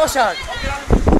少しあ。